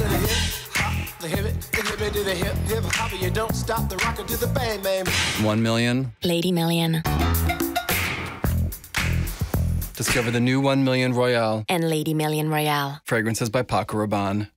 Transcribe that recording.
to the hip hop, the hip it, the hip it to the hip hip hop. You don't stop the rocker to the bang bang. One million. Lady Million Discover the new One Million Royal. and Lady Million Royal. Fragrances by Paco Rabanne.